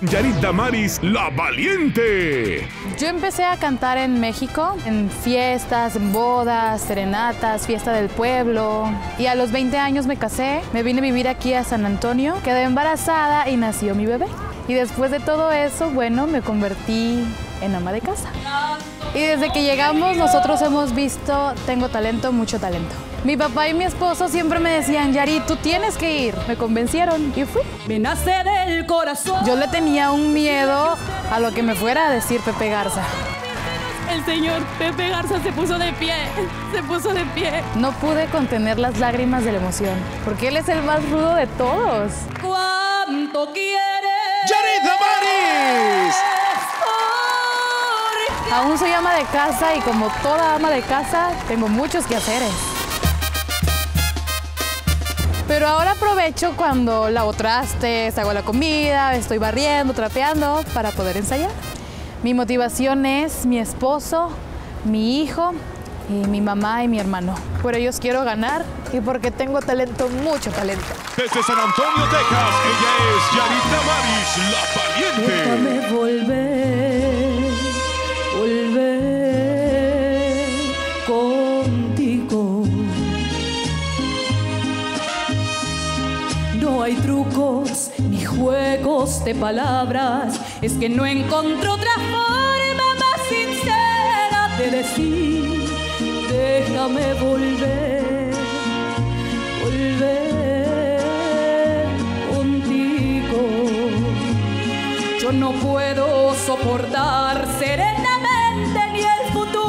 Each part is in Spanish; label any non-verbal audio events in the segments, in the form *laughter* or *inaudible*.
Yarit Damaris, la valiente. Yo empecé a cantar en México, en fiestas, en bodas, serenatas, fiesta del pueblo. Y a los 20 años me casé, me vine a vivir aquí a San Antonio, quedé embarazada y nació mi bebé. Y después de todo eso, bueno, me convertí en ama de casa. Y desde que llegamos nosotros hemos visto, tengo talento, mucho talento. Mi papá y mi esposo siempre me decían, Yari, tú tienes que ir. Me convencieron y fui. Me nace del corazón. Yo le tenía un miedo a lo que me fuera a decir Pepe Garza. El señor Pepe Garza se puso de pie, se puso de pie. No pude contener las lágrimas de la emoción, porque él es el más rudo de todos. ¿Cuánto quieres? ¡Yarit Damaris! Aún soy ama de casa y como toda ama de casa, tengo muchos quehaceres. Pero ahora aprovecho cuando lavo trastes, hago la comida, estoy barriendo, trapeando para poder ensayar. Mi motivación es mi esposo, mi hijo y mi mamá y mi hermano. Por ellos quiero ganar y porque tengo talento, mucho talento. Desde San Antonio, Texas, ella es Yarit Damaris, la valiente. No hay trucos ni juegos de palabras, es que no encontré otra forma más sincera de decir, déjame volver, volver contigo. Yo no puedo soportar serenamente ni el futuro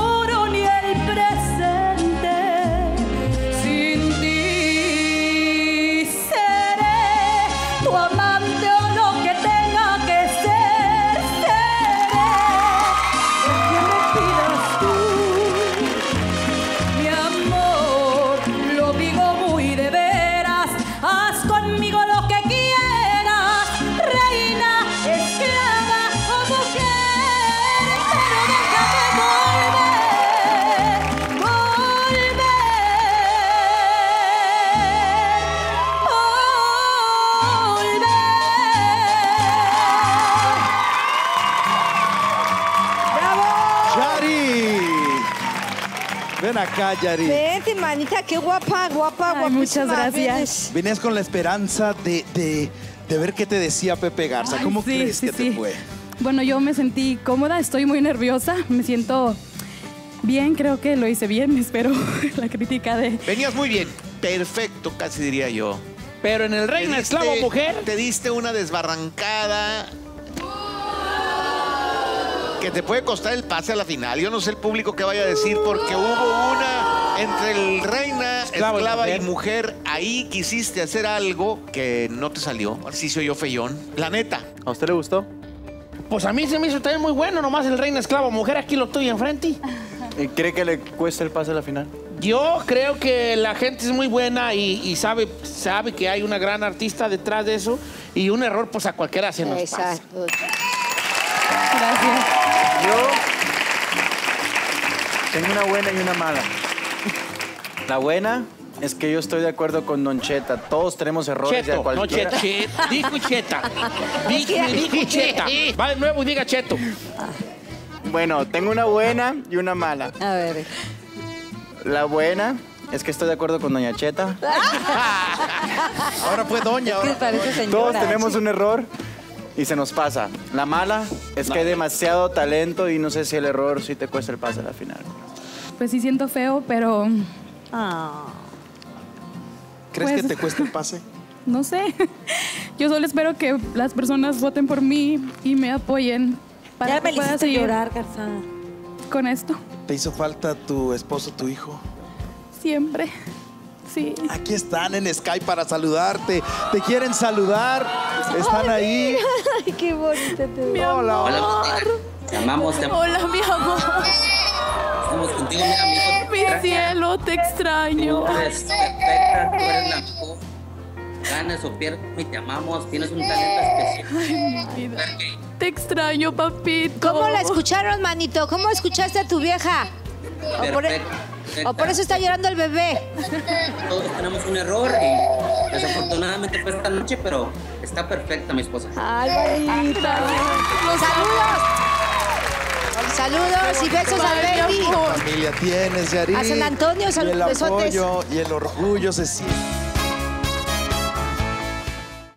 Ven acá, Yari. Vente, manita, qué guapa, guapa, Ay, guapísima. muchas gracias. Venías con la esperanza de, de, de ver qué te decía Pepe Garza. Ay, ¿Cómo sí, crees sí, que sí. te fue? Bueno, yo me sentí cómoda, estoy muy nerviosa, me siento bien, creo que lo hice bien, *laughs* espero la crítica de... Venías muy bien. Perfecto, casi diría yo. Pero en el diste- Esclavo Mujer, Te diste una desbarrancada. Que te puede costar el pase a la final. Yo no sé el público que vaya a decir, porque hubo una entre el reina, Esclavo y esclava y mujer. Ahí quisiste hacer algo que no te salió. Así se oyó feyón. La neta. ¿A usted le gustó? pues a mí se me hizo también muy bueno, nomás el Reina Esclavo Mujer, aquí lo estoy enfrente. ¿Y cree que le cuesta el pase a la final? Yo creo que la gente es muy buena y, y sabe, sabe que hay una gran artista detrás de eso y un error pues a cualquiera se nos pasa. Gracias. Yo tengo una buena y una mala. La buena es que yo estoy de acuerdo con Don Cheta. Todos tenemos errores de Cheto, no cualquiera. cheta. Cheta. Dijo cheta. *laughs* Dijo, dijo cheta. Va de nuevo y diga cheto. Bueno, tengo una buena y una mala. A ver. La buena es que estoy de acuerdo con Doña Cheta. *laughs* *laughs* Ahora fue doña. Todos tenemos un error y se nos pasa. La mala es que hay demasiado talento y no sé si el error sí te cuesta el pase a la final. Pues sí siento feo, pero Ah. ¿Crees Pues- que te cuesta el pase? *laughs* no sé. *laughs* Yo solo espero que las personas voten por mí y me apoyen para Ya que me pueda hiciste seguir llorar, Garza. con esto. ¿Te hizo falta tu esposo, tu hijo? Siempre. Sí. Aquí están en Skype para saludarte. Te quieren saludar. Están ahí. *laughs* Ay, qué bonita te Mi Hola, amor. Te amamos, te amamos. Hola, mi amor. Estamos contigo, mira, mi hijo. Mi cielo, te extraño. Tú eres perfecta, tú eres la mejor. Ganes o pierdas, y te amamos. Tienes un talento especial. Mi vida. Te extraño, papito. ¿Cómo la escucharon, manito? ¿Cómo escuchaste a tu vieja? O por, Perfecta, o por eso está llorando el bebé. Todos tenemos un error y Desafortunadamente fue esta noche, pero está perfecta mi esposa. Ay, bonita. Saludos. Saludos y besos al baby. Familia tienes, Yarit. A San Antonio, Y sal- el apoyo y el orgullo se siente.